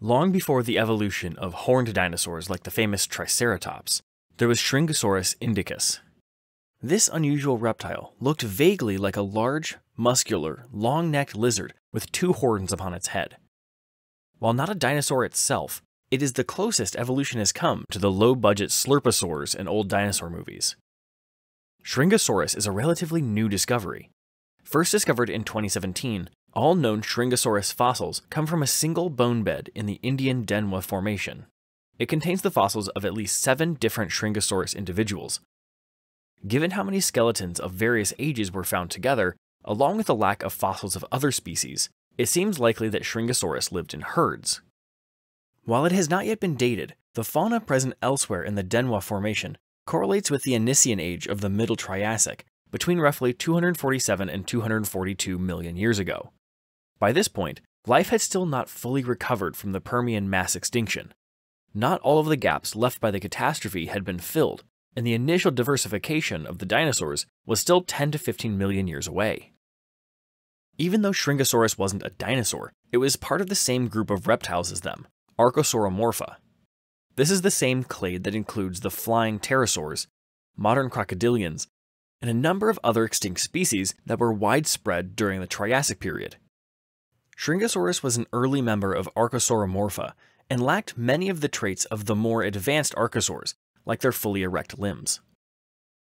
Long before the evolution of horned dinosaurs like the famous Triceratops, there was Shringasaurus indicus. This unusual reptile looked vaguely like a large, muscular, long necked lizard with two horns upon its head. While not a dinosaur itself, it is the closest evolution has come to the low budget slurposaurs in old dinosaur movies. Shringasaurus is a relatively new discovery. First discovered in 2017, all known Shringasaurus fossils come from a single bone bed in the Indian Denwa Formation. It contains the fossils of at least seven different Shringasaurus individuals. Given how many skeletons of various ages were found together, along with the lack of fossils of other species, it seems likely that Shringasaurus lived in herds. While it has not yet been dated, the fauna present elsewhere in the Denwa Formation correlates with the Anisian age of the Middle Triassic, between roughly 247 and 242 million years ago. By this point, life had still not fully recovered from the Permian mass extinction. Not all of the gaps left by the catastrophe had been filled, and the initial diversification of the dinosaurs was still 10 to 15 million years away. Even though Shringasaurus wasn't a dinosaur, it was part of the same group of reptiles as them, Archosauromorpha. This is the same clade that includes the flying pterosaurs, modern crocodilians, and a number of other extinct species that were widespread during the Triassic period. Shringasaurus was an early member of Archosauromorpha and lacked many of the traits of the more advanced archosaurs, like their fully erect limbs.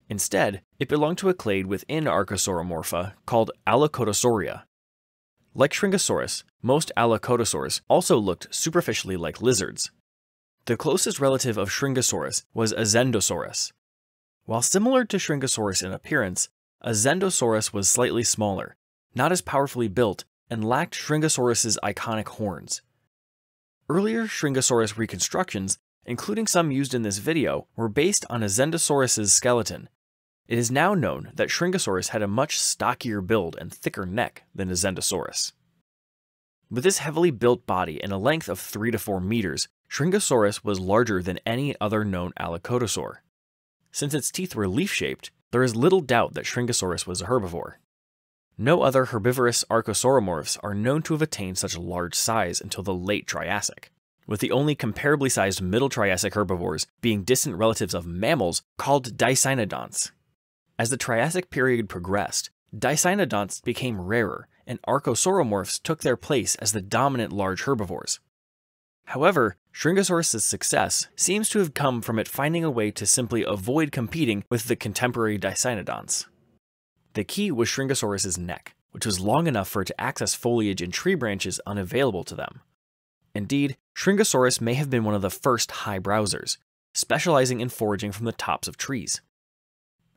Instead, it belonged to a clade within Archosauromorpha called Allokotosauria. Like Shringasaurus, most Allokotosaurs also looked superficially like lizards. The closest relative of Shringasaurus was Azendohsaurus. While similar to Shringasaurus in appearance, Azendohsaurus was slightly smaller, not as powerfully built, and lacked Shringasaurus's iconic horns. Earlier Shringasaurus reconstructions, including some used in this video, were based on Azendohsaurus's skeleton. It is now known that Shringasaurus had a much stockier build and thicker neck than Azendohsaurus. With this heavily built body and a length of 3 to 4 meters, Shringasaurus was larger than any other known Allokotosaur. Since its teeth were leaf shaped, there is little doubt that Shringasaurus was a herbivore. No other herbivorous archosauromorphs are known to have attained such large size until the late Triassic, with the only comparably sized Middle Triassic herbivores being distant relatives of mammals called dicynodonts. As the Triassic period progressed, dicynodonts became rarer, and archosauromorphs took their place as the dominant large herbivores. However, Shringasaurus' success seems to have come from it finding a way to simply avoid competing with the contemporary dicynodonts. The key was Shringasaurus' neck, which was long enough for it to access foliage and tree branches unavailable to them. Indeed, Shringasaurus may have been one of the first high browsers, specializing in foraging from the tops of trees.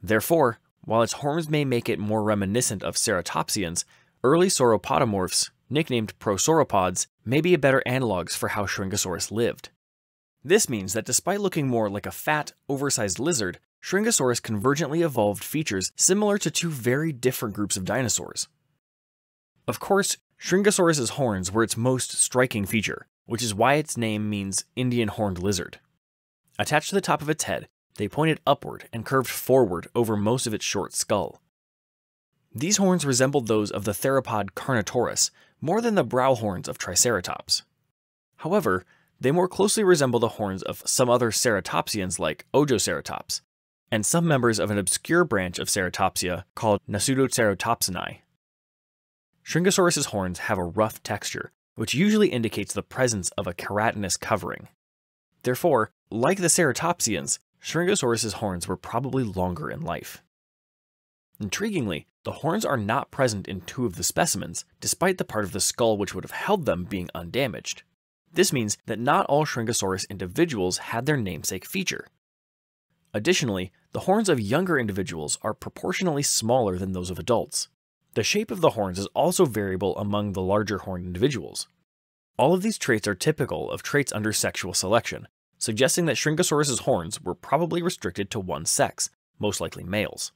Therefore, while its horns may make it more reminiscent of ceratopsians, early sauropodomorphs, nicknamed prosauropods, may be a better analogs for how Shringasaurus lived. This means that despite looking more like a fat, oversized lizard, Shringasaurus convergently evolved features similar to two very different groups of dinosaurs. Of course, Shringasaurus's horns were its most striking feature, which is why its name means Indian horned lizard. Attached to the top of its head, they pointed upward and curved forward over most of its short skull. These horns resembled those of the theropod Carnotaurus more than the brow horns of Triceratops. However, they more closely resemble the horns of some other ceratopsians like Ojoceratops, and some members of an obscure branch of Ceratopsia called Nasutoceratopsinae. Shringasaurus's horns have a rough texture, which usually indicates the presence of a keratinous covering. Therefore, like the Ceratopsians, Shringasaurus's horns were probably longer in life. Intriguingly, the horns are not present in two of the specimens, despite the part of the skull which would have held them being undamaged. This means that not all Shringasaurus individuals had their namesake feature. Additionally, the horns of younger individuals are proportionally smaller than those of adults. The shape of the horns is also variable among the larger horned individuals. All of these traits are typical of traits under sexual selection, suggesting that Shringasaurus's horns were probably restricted to one sex, most likely males.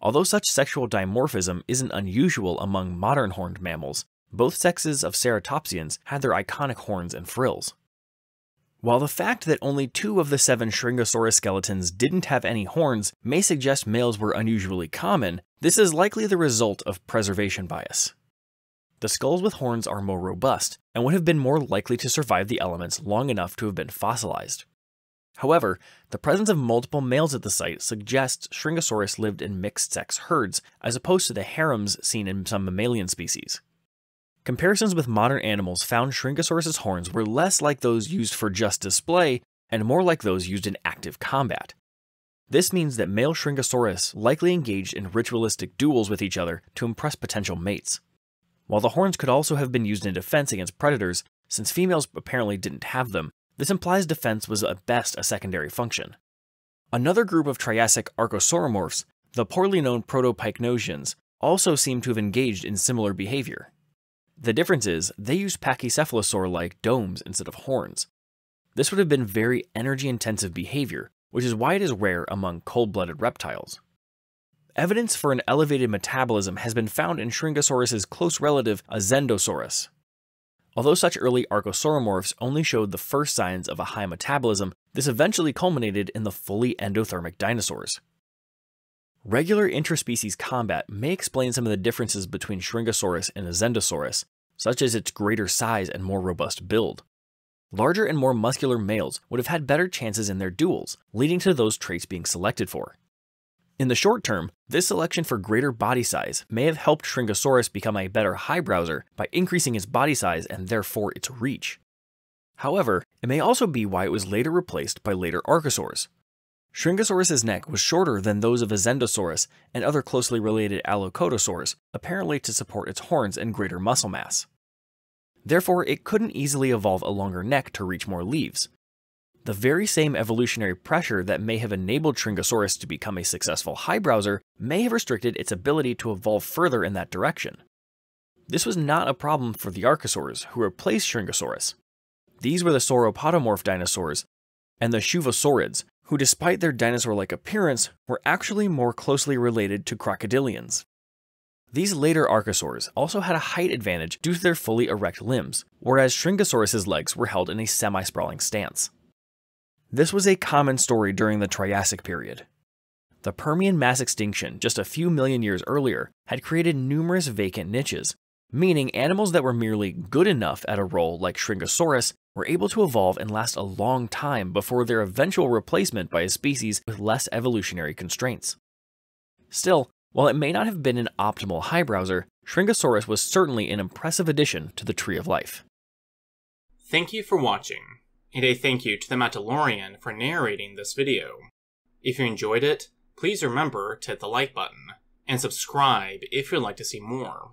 Although such sexual dimorphism isn't unusual among modern horned mammals, both sexes of ceratopsians had their iconic horns and frills. While the fact that only two of the seven Shringasaurus skeletons didn't have any horns may suggest males were unusually common, this is likely the result of preservation bias. The skulls with horns are more robust and would have been more likely to survive the elements long enough to have been fossilized. However, the presence of multiple males at the site suggests Shringasaurus lived in mixed sex herds as opposed to the harems seen in some mammalian species. Comparisons with modern animals found Shringasaurus's horns were less like those used for just display and more like those used in active combat. This means that male Shringasaurus likely engaged in ritualistic duels with each other to impress potential mates. While the horns could also have been used in defense against predators, since females apparently didn't have them, this implies defense was at best a secondary function. Another group of Triassic archosauromorphs, the poorly known Protopycnosians, also seem to have engaged in similar behavior. The difference is, they used pachycephalosaur-like domes instead of horns. This would have been very energy-intensive behavior, which is why it is rare among cold-blooded reptiles. Evidence for an elevated metabolism has been found in Shringasaurus's close relative Azendohsaurus. Although such early archosauromorphs only showed the first signs of a high metabolism, this eventually culminated in the fully endothermic dinosaurs. Regular interspecies combat may explain some of the differences between Shringasaurus and Azendohsaurus, such as its greater size and more robust build. Larger and more muscular males would have had better chances in their duels, leading to those traits being selected for. In the short term, this selection for greater body size may have helped Shringasaurus become a better high browser by increasing its body size and therefore its reach. However, it may also be why it was later replaced by later archosaurs. Shringasaurus's neck was shorter than those of Azendohsaurus and other closely related Allokotosaurs, apparently to support its horns and greater muscle mass. Therefore, it couldn't easily evolve a longer neck to reach more leaves, the very same evolutionary pressure that may have enabled Shringasaurus to become a successful high browser may have restricted its ability to evolve further in that direction. This was not a problem for the Archosaurs, who replaced Shringasaurus. These were the sauropodomorph dinosaurs and the Shuvosaurids, who despite their dinosaur-like appearance, were actually more closely related to crocodilians. These later archosaurs also had a height advantage due to their fully erect limbs, whereas Shringasaurus's legs were held in a semi-sprawling stance. This was a common story during the Triassic period. The Permian mass extinction just a few million years earlier had created numerous vacant niches, meaning animals that were merely good enough at a role like Shringasaurus were able to evolve and last a long time before their eventual replacement by a species with less evolutionary constraints. Still, while it may not have been an optimal high browser, Shringasaurus was certainly an impressive addition to the Tree of Life. Thank you for watching and a thank you to the Mandalorian for narrating this video. If you enjoyed it, please remember to hit the like button, and subscribe if you'd like to see more.